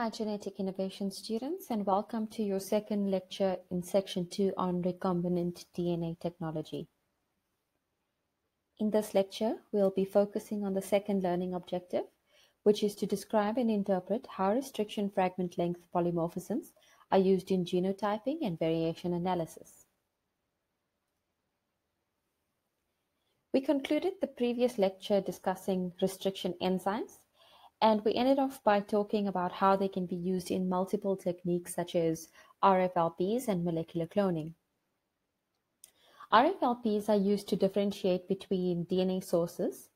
Hi, Genetic Innovation students, and welcome to your second lecture in Section 2 on recombinant DNA technology. In this lecture, we'll be focusing on the second learning objective, which is to describe and interpret how restriction fragment length polymorphisms are used in genotyping and variation analysis. We concluded the previous lecture discussing restriction enzymes and we ended off by talking about how they can be used in multiple techniques such as RFLPs and molecular cloning. RFLPs are used to differentiate between DNA sources,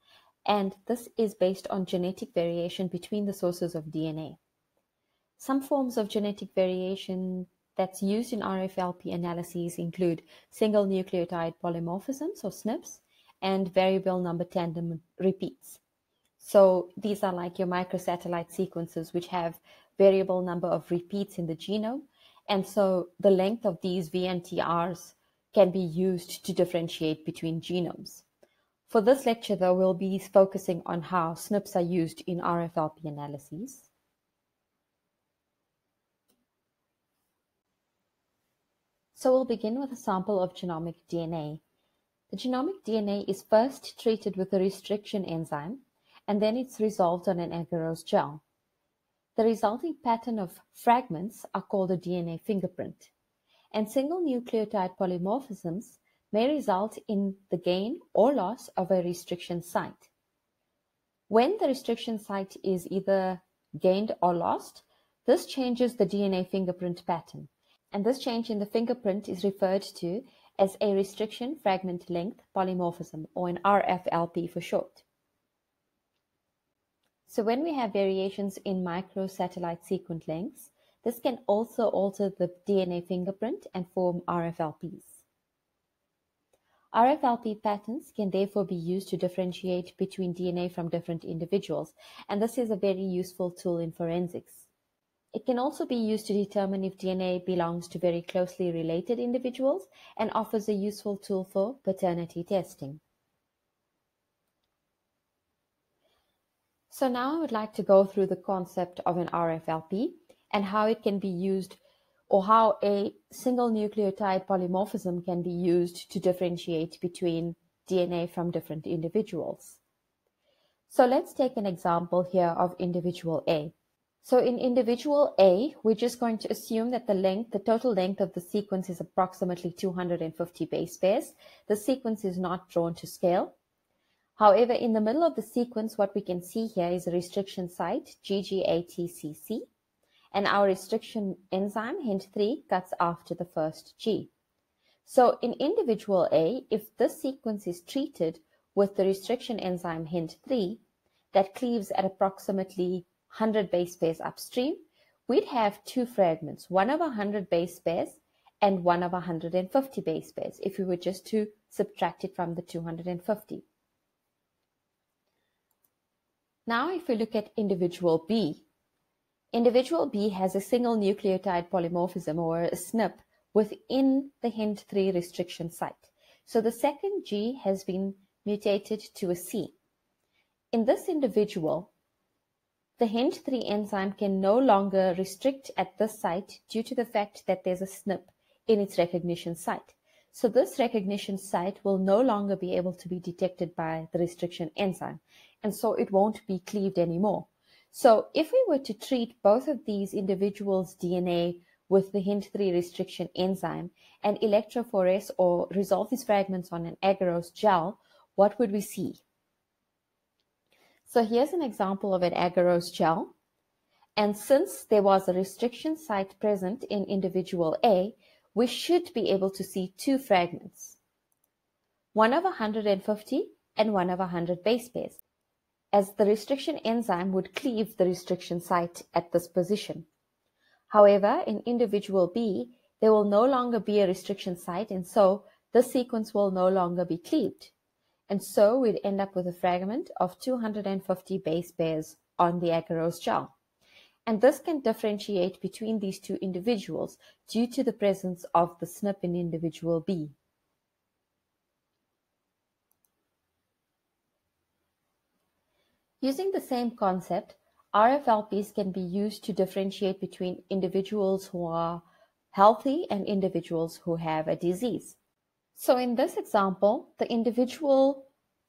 and this is based on genetic variation between the sources of DNA. Some forms of genetic variation that's used in RFLP analyses include single nucleotide polymorphisms or SNPs and variable number tandem repeats. So these are like your microsatellite sequences, which have variable number of repeats in the genome. And so the length of these VNTRs can be used to differentiate between genomes. For this lecture, though, we'll be focusing on how SNPs are used in RFLP analyses. So we'll begin with a sample of genomic DNA. The genomic DNA is first treated with a restriction enzyme and then it's resolved on an agarose gel. The resulting pattern of fragments are called a DNA fingerprint, and single nucleotide polymorphisms may result in the gain or loss of a restriction site. When the restriction site is either gained or lost, this changes the DNA fingerprint pattern, and this change in the fingerprint is referred to as a restriction fragment length polymorphism, or an RFLP for short. So when we have variations in microsatellite sequence lengths, this can also alter the DNA fingerprint and form RFLPs. RFLP patterns can therefore be used to differentiate between DNA from different individuals, and this is a very useful tool in forensics. It can also be used to determine if DNA belongs to very closely related individuals and offers a useful tool for paternity testing. So now I would like to go through the concept of an RFLP and how it can be used or how a single nucleotide polymorphism can be used to differentiate between DNA from different individuals. So let's take an example here of individual A. So in individual A, we're just going to assume that the length, the total length of the sequence is approximately 250 base pairs. The sequence is not drawn to scale. However, in the middle of the sequence, what we can see here is a restriction site, GGATCC, and our restriction enzyme, HindIII, cuts after the first G. So in individual A, if this sequence is treated with the restriction enzyme HindIII that cleaves at approximately 100 base pairs upstream, we'd have two fragments, one of 100 base pairs and one of 150 base pairs, if we were just to subtract it from the 250. Now if we look at individual B, individual B has a single nucleotide polymorphism or a SNP within the HindIII restriction site. So the second G has been mutated to a C. In this individual, the HindIII enzyme can no longer restrict at this site due to the fact that there's a SNP in its recognition site. So this recognition site will no longer be able to be detected by the restriction enzyme and so it won't be cleaved anymore. So if we were to treat both of these individuals' DNA with the HindIII restriction enzyme and electrophorese or resolve these fragments on an agarose gel, what would we see? So here's an example of an agarose gel. And since there was a restriction site present in individual A, we should be able to see two fragments, one of 150 and one of 100 base pairs as the restriction enzyme would cleave the restriction site at this position. However, in individual B, there will no longer be a restriction site, and so this sequence will no longer be cleaved. And so we'd end up with a fragment of 250 base pairs on the agarose gel. And this can differentiate between these two individuals due to the presence of the SNP in individual B. Using the same concept, RFLPs can be used to differentiate between individuals who are healthy and individuals who have a disease. So in this example, the individual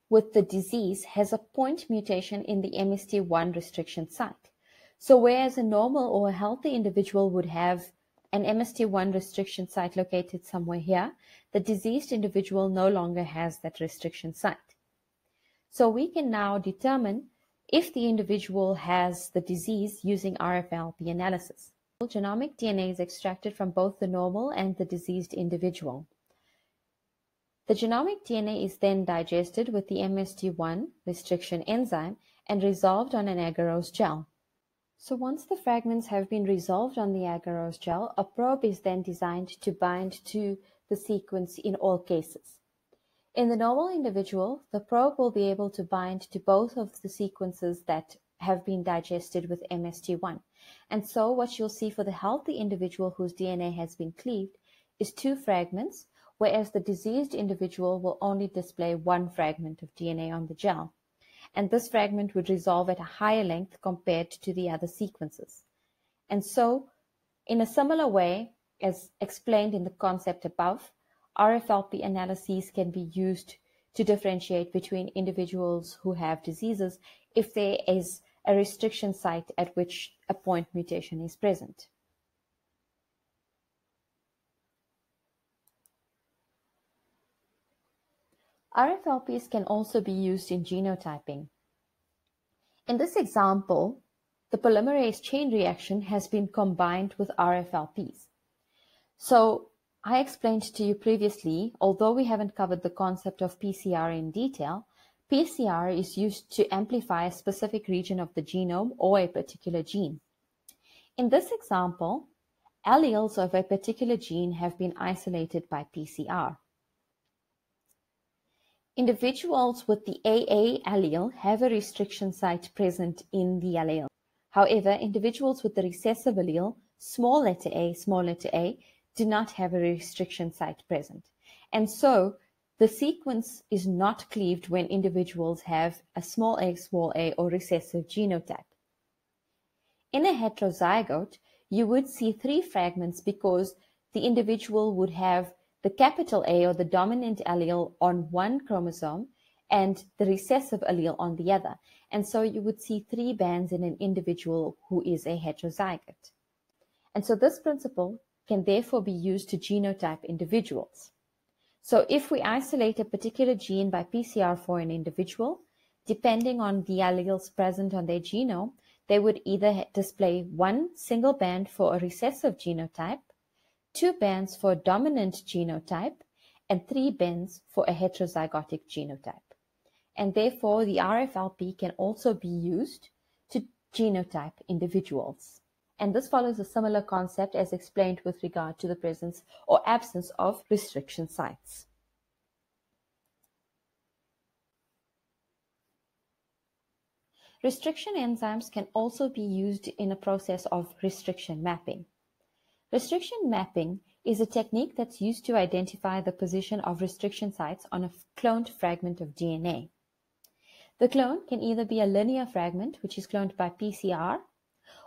with the disease has a point mutation in the MST1 restriction site. So whereas a normal or a healthy individual would have an MST1 restriction site located somewhere here, the diseased individual no longer has that restriction site. So we can now determine if the individual has the disease using RFLP analysis. Genomic DNA is extracted from both the normal and the diseased individual. The genomic DNA is then digested with the MST1 restriction enzyme and resolved on an agarose gel. So once the fragments have been resolved on the agarose gel, a probe is then designed to bind to the sequence in all cases. In the normal individual, the probe will be able to bind to both of the sequences that have been digested with MST1. And so what you'll see for the healthy individual whose DNA has been cleaved is two fragments, whereas the diseased individual will only display one fragment of DNA on the gel. And this fragment would resolve at a higher length compared to the other sequences. And so, in a similar way, as explained in the concept above, RFLP analyses can be used to differentiate between individuals who have diseases if there is a restriction site at which a point mutation is present. RFLPs can also be used in genotyping. In this example, the polymerase chain reaction has been combined with RFLPs. So I explained to you previously, although we haven't covered the concept of PCR in detail, PCR is used to amplify a specific region of the genome or a particular gene. In this example, alleles of a particular gene have been isolated by PCR. Individuals with the AA allele have a restriction site present in the allele. However, individuals with the recessive allele, small letter a, small letter a, do not have a restriction site present. And so the sequence is not cleaved when individuals have a small a, small a, or recessive genotype. In a heterozygote, you would see three fragments because the individual would have the capital A or the dominant allele on one chromosome and the recessive allele on the other. And so you would see three bands in an individual who is a heterozygote. And so this principle can therefore be used to genotype individuals. So if we isolate a particular gene by PCR for an individual, depending on the alleles present on their genome, they would either display one single band for a recessive genotype, two bands for a dominant genotype, and three bands for a heterozygotic genotype. And therefore, the RFLP can also be used to genotype individuals and this follows a similar concept as explained with regard to the presence or absence of restriction sites. Restriction enzymes can also be used in a process of restriction mapping. Restriction mapping is a technique that's used to identify the position of restriction sites on a cloned fragment of DNA. The clone can either be a linear fragment, which is cloned by PCR,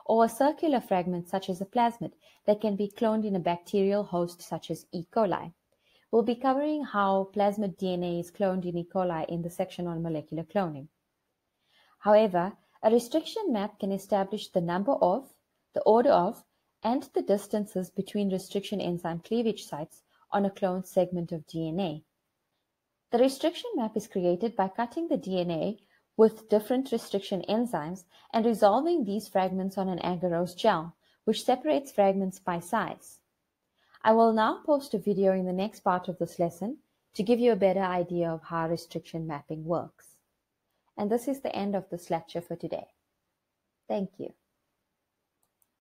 or a circular fragment such as a plasmid that can be cloned in a bacterial host such as E. coli. We'll be covering how plasmid DNA is cloned in E. coli in the section on molecular cloning. However, a restriction map can establish the number of, the order of, and the distances between restriction enzyme cleavage sites on a cloned segment of DNA. The restriction map is created by cutting the DNA with different restriction enzymes and resolving these fragments on an agarose gel, which separates fragments by size. I will now post a video in the next part of this lesson to give you a better idea of how restriction mapping works. And this is the end of this lecture for today. Thank you.